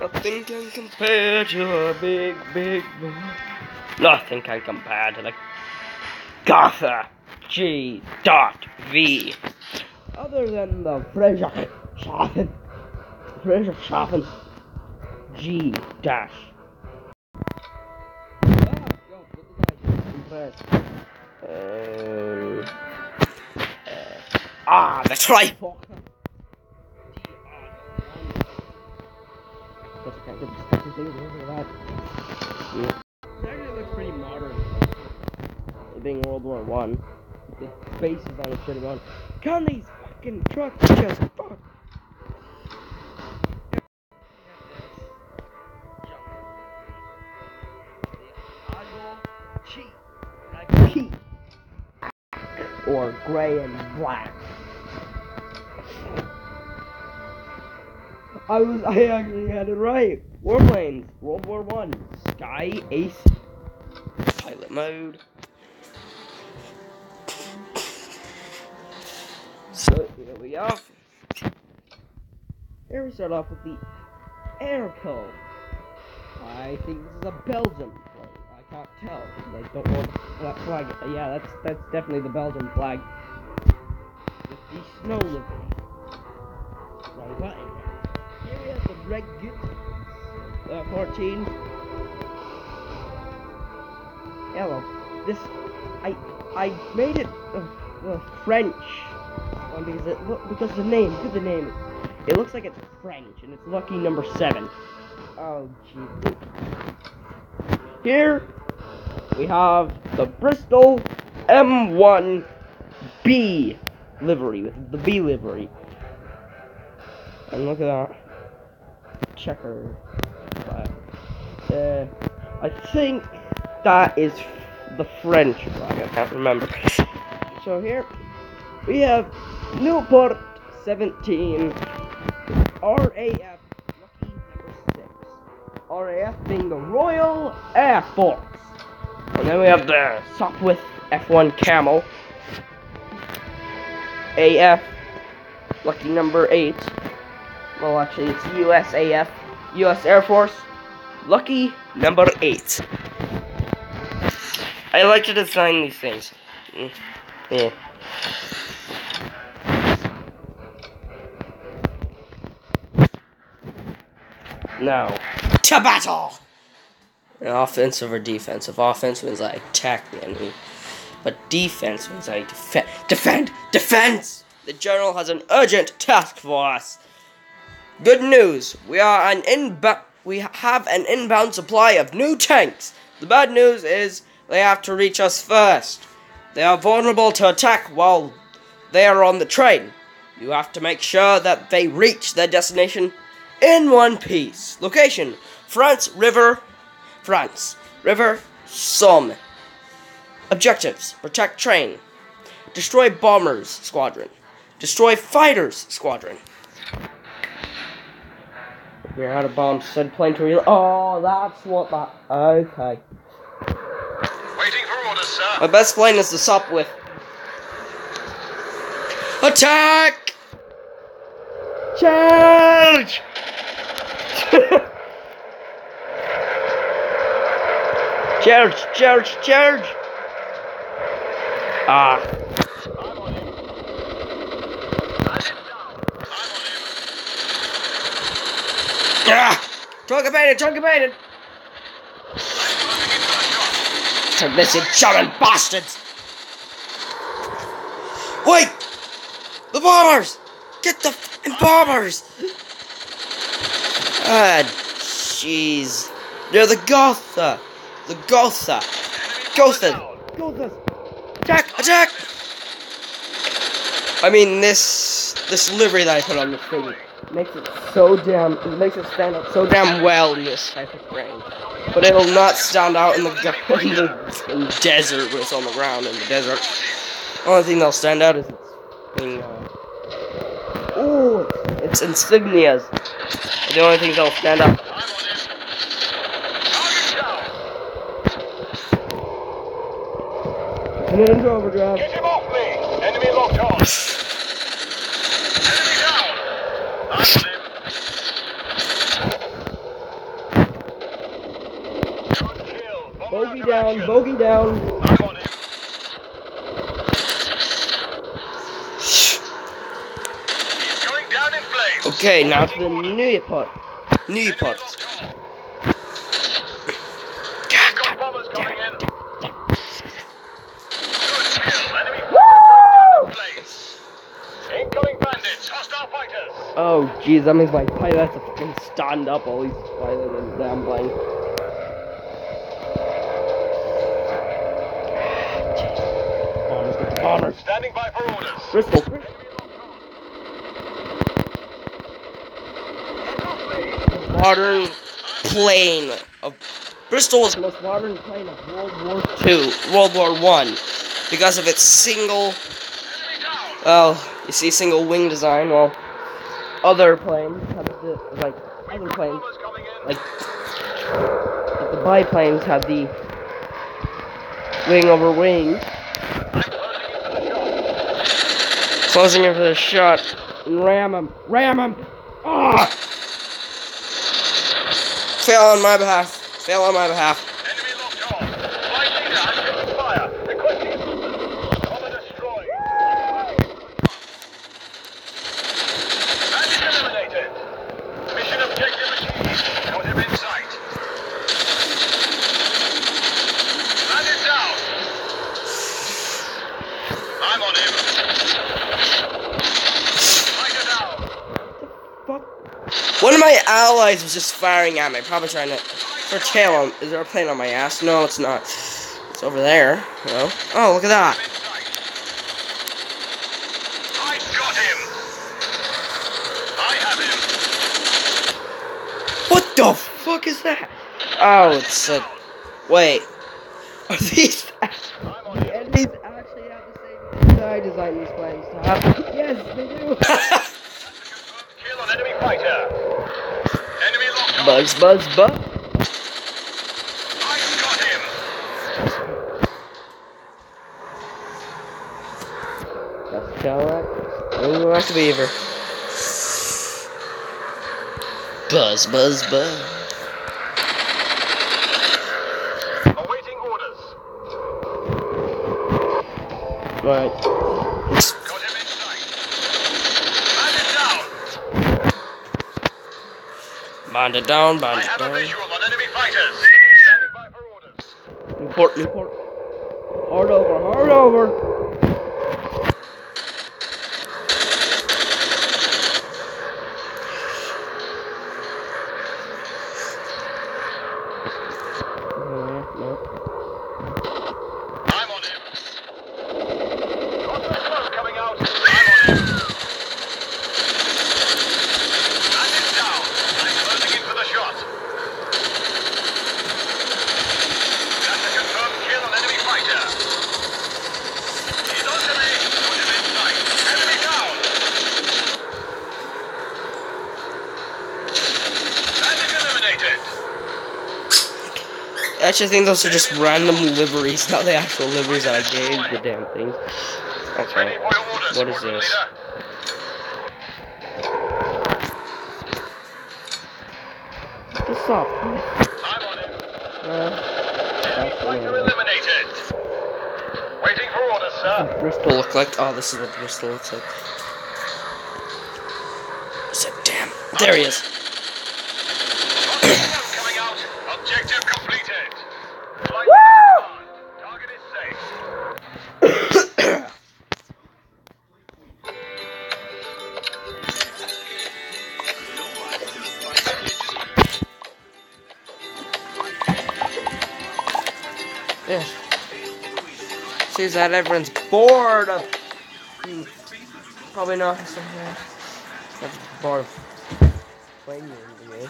Nothing can compare to a big, big boy. Nothing can compare to the Gotha G dot V. Other than the Fraser Schaffen. Friedrichshafen G dash. Uh, ah, that's trifocal. Guess I can't get the stupid that. Yeah. It actually looks pretty modern. It being World War One. The faces on it pretty on. Can these fucking trucks just fuck? Or gray and black. I was I actually had it right. Warplanes, World War One, Sky Ace, pilot mode. So here we are. Here we start off with the air code. I think this is a Belgium flag. I can't tell. I don't know that flag. Yeah, that's that's definitely the Belgium flag. With the snow button. Here we have the red. Uh, 14. Yeah, well, this I I made it uh, uh, French because it because the name, look at the name. It looks like it's French and it's lucky number seven. Oh gee. Here we have the Bristol M1B livery with the B livery. And look at that checker. Uh, I think that is the French flag. I can't remember. So here we have Nieuport 17 RAF lucky number six. RAF being the Royal Air Force. And then we have the Sopwith F1 Camel. AF lucky number eight. Well, actually, it's USAF, U.S. Air Force. Lucky number eight. I like to design these things. Mm, Yeah. Now, to battle! Offensive or defensive? Offense means I attack the enemy, but defense means I defend. Defend! Defense! The general has an urgent task for us. Good news, we are an inbound. We have an inbound supply of new tanks. The bad news is they have to reach us first. They are vulnerable to attack while they are on the train. You have to make sure that they reach their destination in one piece. Location: France River, France River, Somme. Objectives: protect train, destroy bombers squadron, destroy fighters squadron. We're out of bombs. Said plane to real. Oh, that's what that. Okay. Waiting for orders, sir. My best plane is the Sopwith. Attack! Charge! charge, charge, charge! Ah, I'm on him. I'm down. I'm on him. Ah! Truncapated, truncapated! Submissive German bastards! Wait! The bombers! Get the bombers! Ah, jeez. They're the Gotha! The Gotha! Gotha! Gothas! Attack! Attack! I mean, this this livery that I put on the thing makes it so damn it makes it stand out so damn well in this type of terrain. But it'll not stand out in the in the, in the desert when it's on the ground in the desert. Only thing that'll stand out is its being uh, oh its insignias. The only things that'll stand out. Into overdrive. Bogey down, bogey down. Okay, now to the new part. New part. Jeez, that means my pilot has to fucking stand up while he's fighting the damn plane. Jeez. Bombers, get the bombers. Standing by for orders. Bristol. Modern plane of Bristol was the most modern plane of World War Two, World War One, because of its single, Enemy down. well, you see, single wing design. While other planes have the like other planes, like like the biplanes have the wing over wing, closing in for the shot. Ram him, ram him. Ah! Fail on my behalf. Fail on my behalf. Enemy locked on. Flight leader has taken fire. Requesting assistance. Bomber destroyed. Bandit eliminated. Mission objective achieved. Got him in sight. Bandit down. On him. Fighter down. Fuck. One of my allies was just firing at me, probably trying to. For tail on. Is there a plane on my ass? No, it's not. It's over there. No. Oh, look at that. I got him. I have him. What the fuck is that? Oh, it's a. Wait. Are these. I'm on him. And these actually have the same reason I designed these planes to have. Yes, they do. Kill on enemy fighter. Enemy locked buzz, buzz, buzz. I got him. That's Cadillac. Ooh, that's Beaver. Buzz, buzz, buzz. Awaiting orders. Right. Got him in sight. Bandit down. Bind it down, I bind it have a down. visual on enemy fighters. Standing by for orders. Nieuport, Nieuport. Hard over, hard over. No, no. I'm on him. Hostile smoke coming out. I'm on him. Bandit down. I'm closing in for the shot. That's a confirmed kill on enemy fighter. He's onto me. Put him in sight. Enemy down. Bandit eliminated. I actually think those are just random liveries, not the actual liveries that I gave the damn. Ready Okay. What is this? What's up? Uh. Waiting for orders, sir. Bristol look like. Oh, this is what Bristol looks like. I said, damn. There he is. Seems that everyone's bored of. Probably not. somewhere. That's bored of playing the game.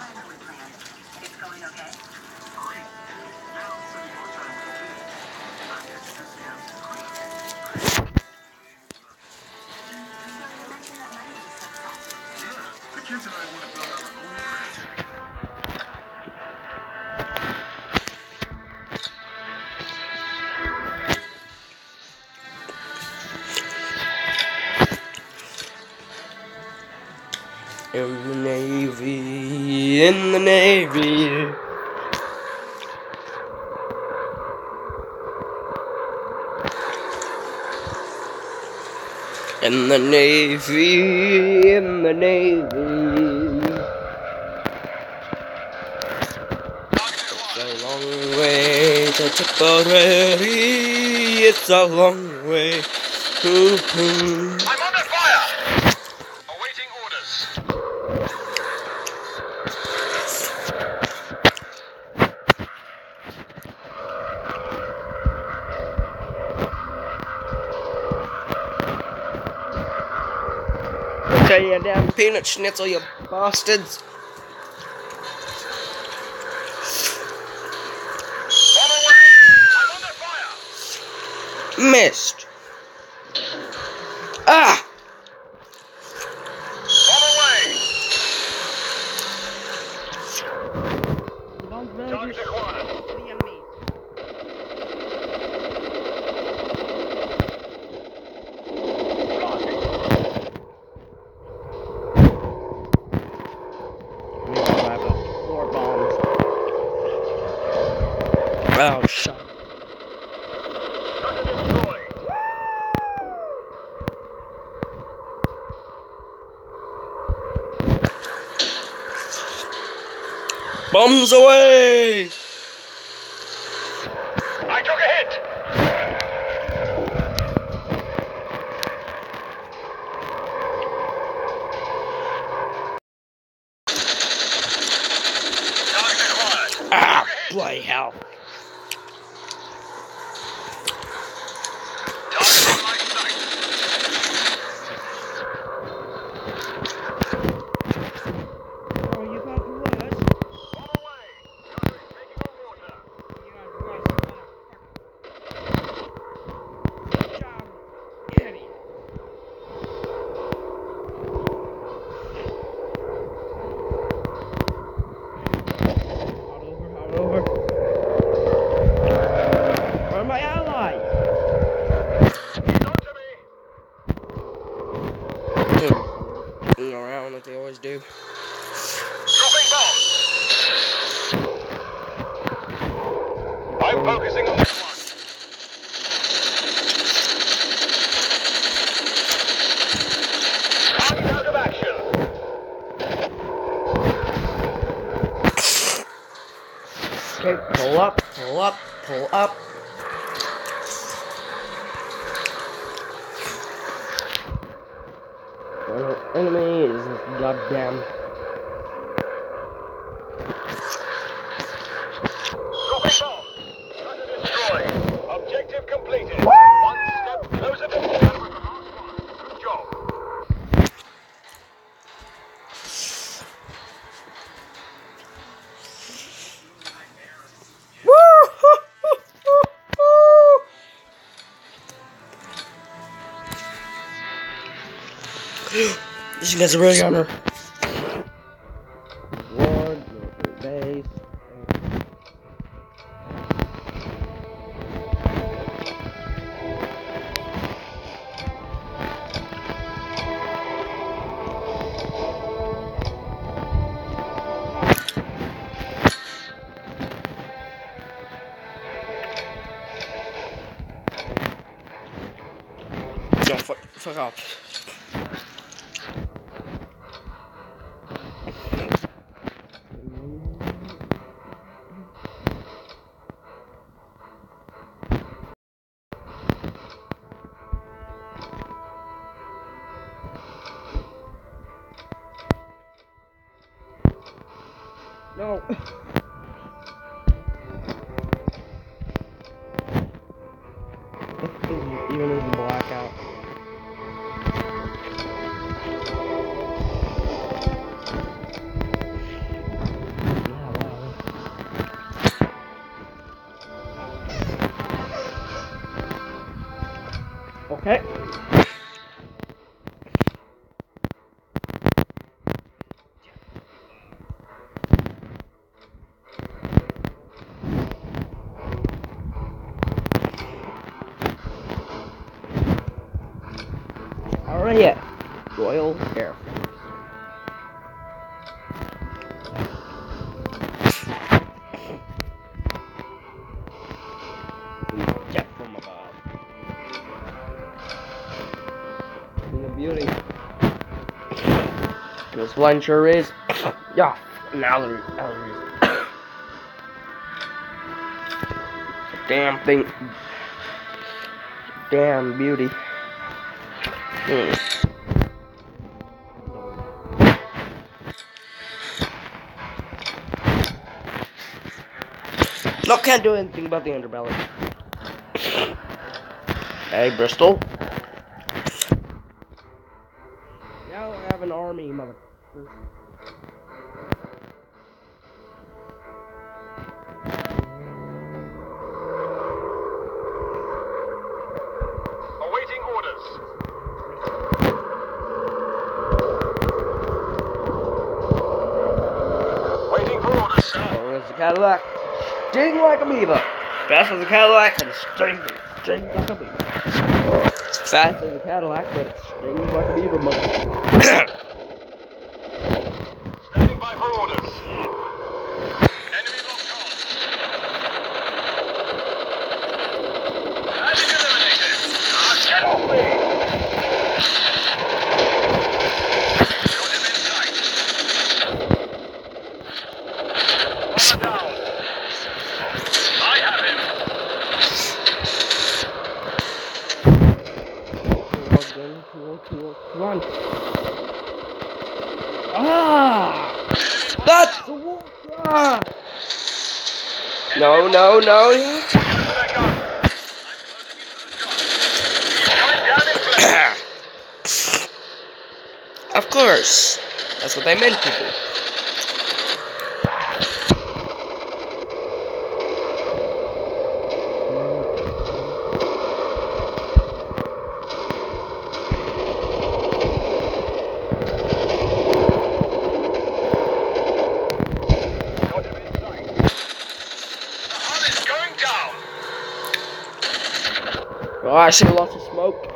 In the Navy, in the Navy. In the Navy, in the Navy. It's a long way to Tipperary, it's a long way to Pooh. Damn peanut schnitzel, you bastards. Missed. Bombs away! She does a really honor. No. this one sure is. yeah, allergies. Damn thing. Damn beauty. Hmm. No, can't do anything about the underbelly. Hey, Bristol. Now I have an army, mother. Awaiting orders. Waiting for orders, sir. Strong as a Cadillac. Sting like a beaver. Fast as a Cadillac and sting, sting like a beaver. Fast as a Cadillac, but it stings like a beaver, mother. Standing by for orders. Enemy locked on. Target eliminated. Ah, get off me! Got him in sight. Bomber down. I have him. Run. Ah! That's the wolf! Ah! No, no, no. There they go. I'm closing into the shot. He's going down in flames. of course. That's what they meant to do. Got him in sight. The hull is going down. Oh, I see lots of smoke.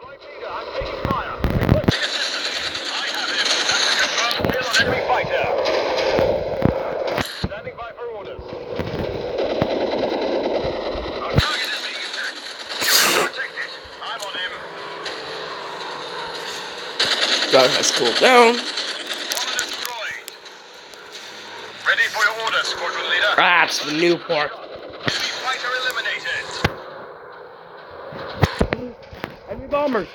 Flight leader, I'm taking fire. Requesting assistance. I have him. That's a confirmed kill on enemy fighter. Standing by for orders. Our target is being attacked. Protect it. I'm on him. God has cooled down. Ready for your orders, squadron leader. That's the Nieuport. Enemy fighter eliminated. Enemy bombers.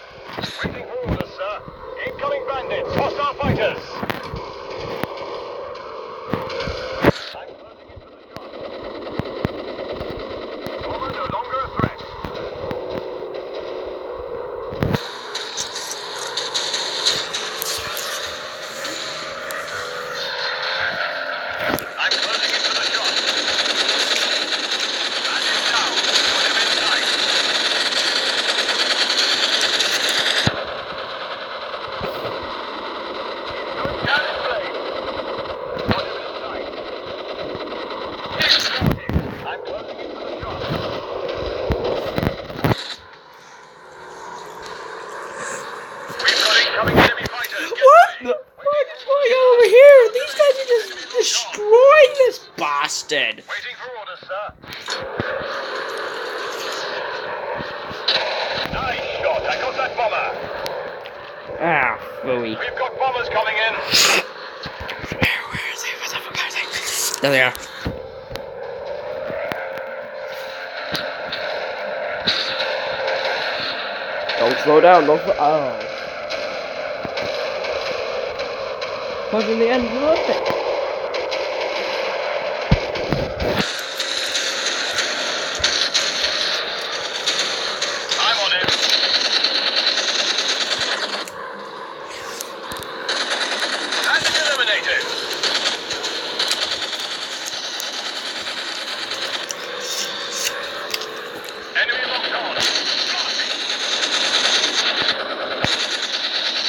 Waiting for orders, sir. Incoming bandits. Hostile fighters. I'm closing in for the shot. Bomber no longer a threat. I'm closing in for the shot. Bandit down. Put him in sight. Going down in flames. Got him in sight. Spotted. I'm closing in for the shot. We've got incoming enemy fighters. Get What ready. the fuck is going on over here? These guys are just destroying this bastard. Waiting for orders, sir. Nice shot. I got that bomber. Ah, phooey. We've got bombers coming in. Where, where is he? What the fuck are they? There they are. Don't slow down. Don't. Slow, oh. Pushing the end of the thing. I'm on him. Bandit eliminated. Enemy locked on. Blasting.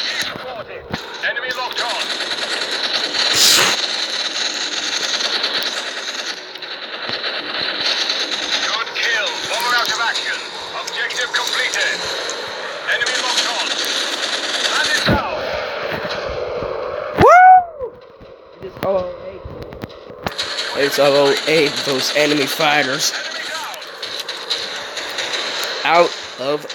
He's spotted. Enemy locked on. It's about aid those enemy fighters. Out of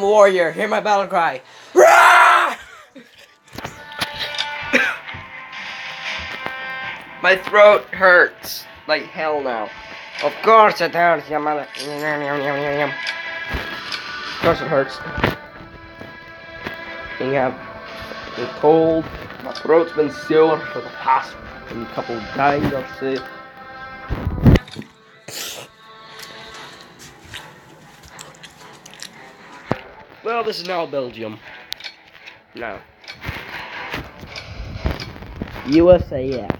I'm a warrior. Hear my battle cry. My throat hurts like hell now. Of course it hurts, you mother. Of course it hurts. You have been cold. My throat's been sore for the past couple of days, I'll say. Well, this is now Belgium. No. USA, The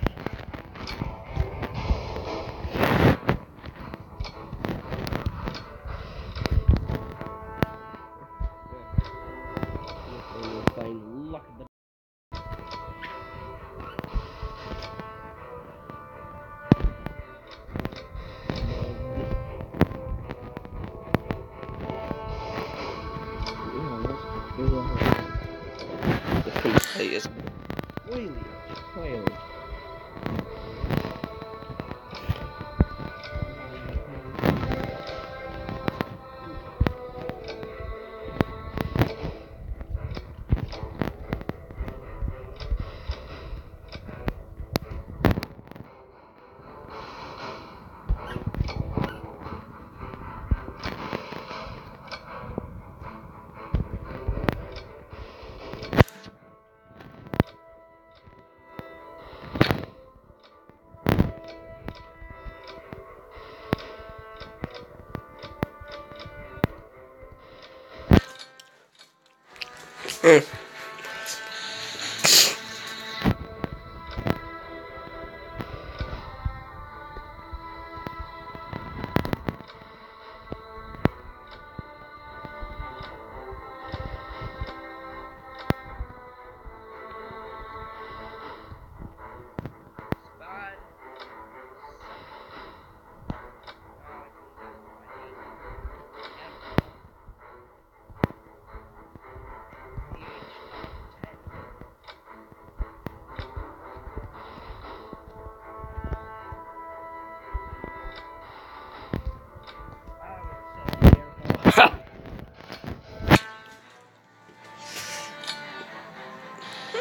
Mm.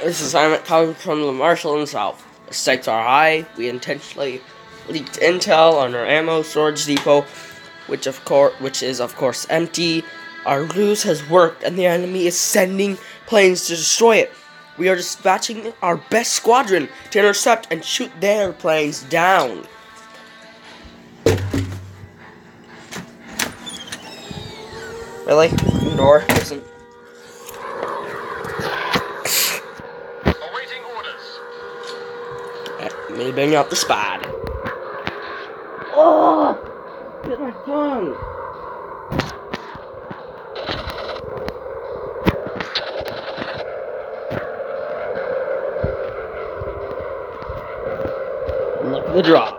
This assignment comes from the Marshal himself. The stakes are high. We intentionally leaked intel on our ammo storage depot, which of course, which is of course empty. Our ruse has worked, and the enemy is sending planes to destroy it. We are dispatching our best squadron to intercept and shoot their planes down. Really? Ignore. Listen. Me bring out the spad. Oh! Bit my tongue! Look at the drop.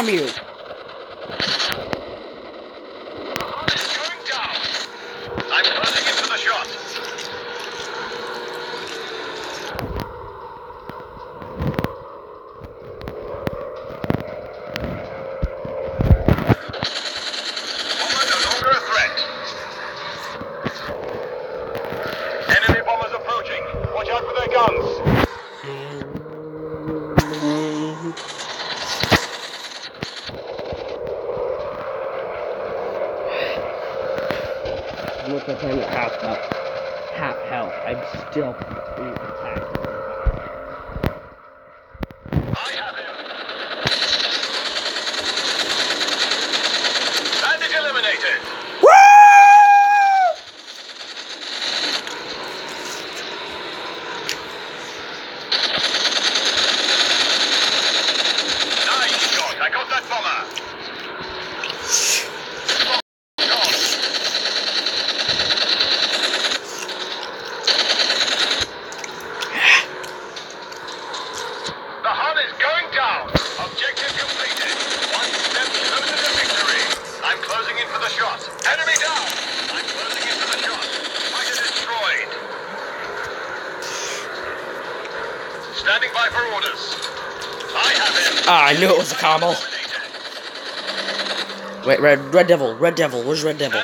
family Pommel. Wait, Red, Red Devil, Red Devil, where's Red Devil?